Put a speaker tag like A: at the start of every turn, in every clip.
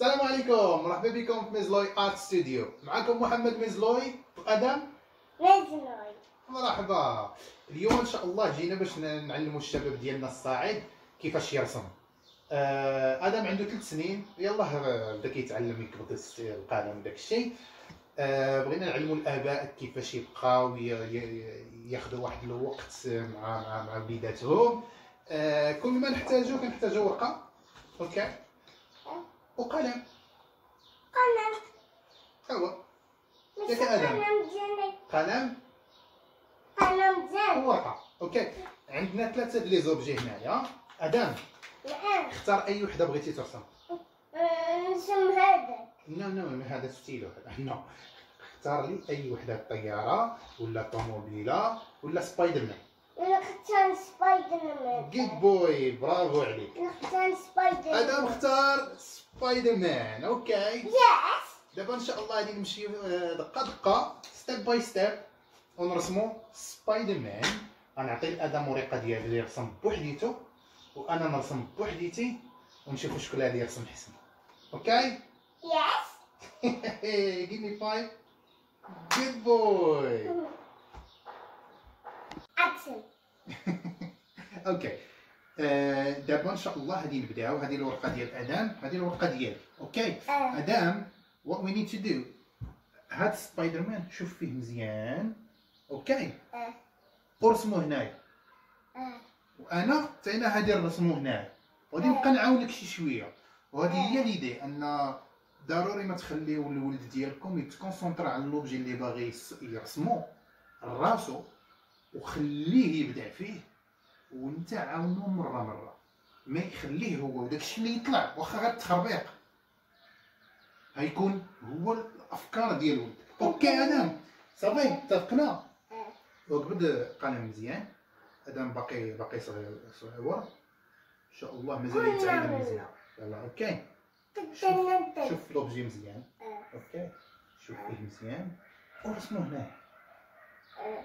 A: السلام عليكم. مرحبا بكم في ميزلوي Art Studio. معكم محمد ميزلوي آدم
B: ميزلوي
A: مرحبا. اليوم إن شاء الله جينا باش نعلموا الشباب ديالنا الصاعد كيفاش يرسم. آه آدم عنده ثلاث سنين. يلاه بدا كيتعلم يقبط القلم داك الشيء. آه بغينا نعلموا الآباء كيفاش يبقاو ياخذوا واحد الوقت مع مع مع وليداتهم. آه كل ما نحتاجو كنحتاجو ورقة. OK. وقلم
B: قلم
A: هو ياك.
B: قلم
A: قلم؟
B: قلم ديالي
A: وورقه OK. عندنا ثلاثة les objets هنايا. آدم
B: نعم
A: اختار أي وحدة بغيتي ترسم.
B: نرسم هذا.
A: non non هذا ستيلو. هذا non اختار لي أي وحدة طيارة ولا طوموبيلة ولا سبايدر مان.
B: نختار سبايدر مان
A: good boy برافو عليك
B: نختار سبايدر
A: آدم اختار سبايدر مان okay
B: yes
A: دابا إن شاء الله غادي نمشي آه، دقة دقة step by step ونرسمو سبايدر مان غنعطي لادم ورقه ديالو اللي يرسم بوحديتو. وأنا نرسم بوحديتي. ونشوفو شكون اللي يرسم حسن. okay
B: yes
A: give me five. Good boy.
B: action
A: okay. آه، دابا إن شاء الله غادي نبداو هذه الورقة ديال آدم هذه الورقة ديالي okay.
B: آه.
A: آدم what we need to do. هاد سبايدر مان شوف فيه مزيان. okay.
B: آه.
A: ورسمو هنايا.
B: آه.
A: وأنا حتى أنا غادي نرسمو هنايا. وغادي نبقى نعاونك شي شوية. وهذه هي l'idée أن ضروري ما تخليو الولد ديالكم يت concentra على l'objet اللي باغي يرسمو. راسو وخليه يبدع فيه وانت عاونو مرة مرة. ما يخليه هو وداكشي اللي يطلع واخا غير التخربيق. غيكون هو الأفكار ديال ولدك okay آدم صافي اتفقنا؟
B: آه.
A: وقبل قلم مزيان آدم باقي باقي صغير صغير. إن شاء الله مازال يتعلم مزيان. يلا okay. شوف شوف l'objet مزيان.
B: آه.
A: okay. شوف فيه مزيان. ورسمو هنا.
B: آه.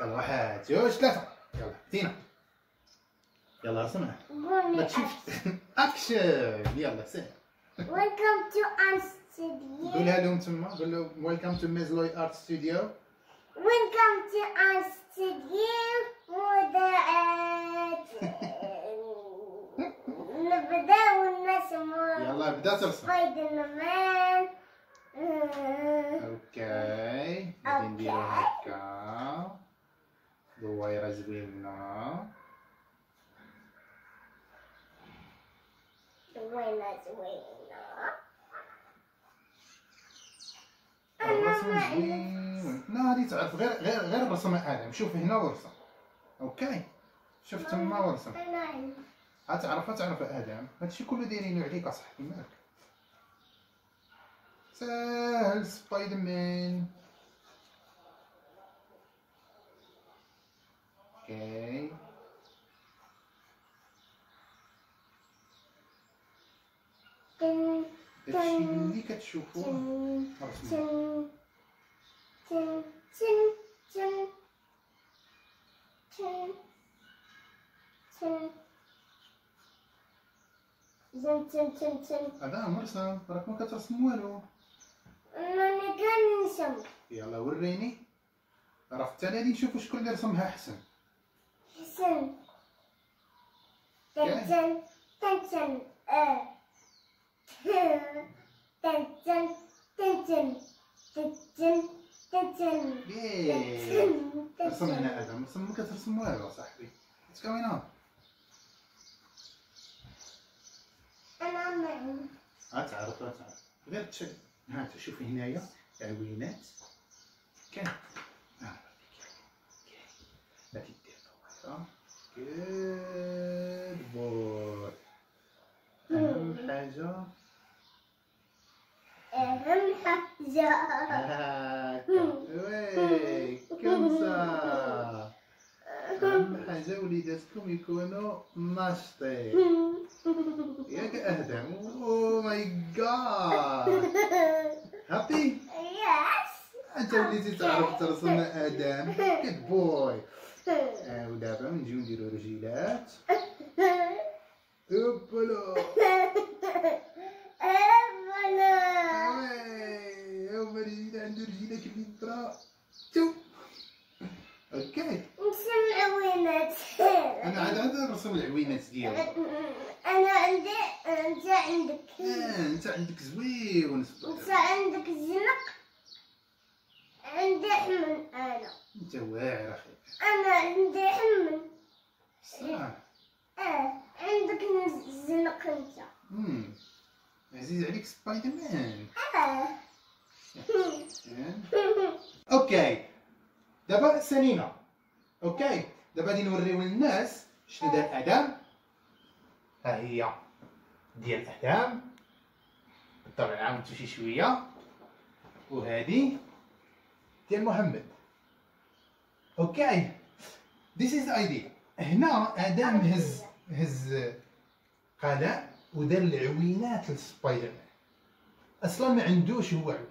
A: يلا واحد جوج ثلاثة. يلا بدينا يلا رسمها ما تشوفش اكشن يلا سير
B: Welcome to our studio.
A: قولها لهم تما. قول لهم welcome to ميزلوي art studio
B: Welcome to our studio. مودعات نبداو نرسمو
A: يلا بدا ترسم.
B: سبايدر مان
A: أوكي غادي نديرو هكا
B: وين زوينة
A: الرسم زوين هادي تعرف غير غير غير رسم آدم شوف هنا ورسم okay شوف تما ورسم غتعرف تعرف آدم هادشي كله دايرينو عليك اصاحبي مالك سهل سبايدر مان
B: okay
A: داكشي اللي هذا مرسم راك ما كترسم والو
B: أنا كنرسم
A: يلا وريني راه حتى أنا نشوف شكون اللي رسمها احسن
B: حسن تنجن تنجن آه تنجن تنجن تنجن تنجن
A: تنجن ارسم هنا آدم ما كترسم والو صاحبي اتس كوين اون
B: أنا معي
A: غتعرف غتعرف غير تشد ها شوفي هنايا عوينات كان هاتي جود بوي أهم حاجة
B: أهم حاجة
A: هاكا وي كمسة أهم حاجة وليداتكم يكونوا ناشطين ياك أهدم أوه ماي جاد هابي
B: يس
A: انت وليتي تعرف ترسم آدم جود بوي نعاود دابا نجيو نديرو رجيلات. هبلو
B: هبلو
A: هما رجيل عنده رجيلة كيف ترى تو أوكي. نرسم العوينات. أنا
B: عاد عاد نرسم العوينات ديالي. أنا عندي أنت عندك
A: آه أنت عندك
B: زويون
A: أنت
B: عندك زنق. عندي من أنا
A: أنت واعر أخي.
B: أنا عندي حمل
A: صح
B: آه عندك الزنق أنت.
A: امم عزيز عليك سبايدر مان آه. أوكي. دابا سنينة. okay. دابا غادي نوريو للناس شنو دار آدم ها هي ديال آدم بالطبع عاودتو شي شوية. وهذه ديال محمد. okay This is the idea هنا آدم هز هز قلم ودار العوينات لسبايدر مان أصلا ما عندوش هو عوينات.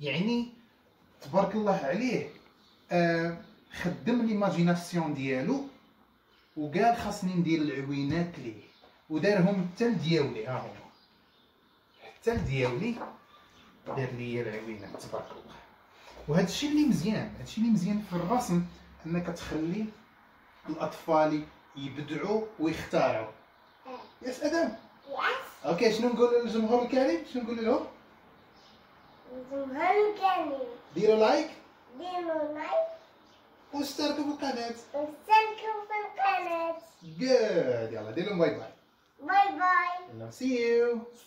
A: يعني تبارك الله عليه آه خدم l'imagination ديالو وقال خاصني ندير العوينات ليه. ودارهم حتى لدياولي ها هما. حتى لدياولي دار لي العوينات تبارك الله. وهذا الشيء اللي مزيان هذا الشيء اللي مزيان في الرسم أنك تخلي الأطفال يبدعوا ويختاروا yes آدم؟
B: yes
A: okay شنو نقول للجمهور الكريم؟ شنو نقول لهم
B: زمان كاني
A: ديروا like.
B: ديروا like.
A: واشتركوا في القناة.
B: واشتركوا في القناة.
A: good يلا دير لهم bye bye.
B: bye bye.
A: يلا see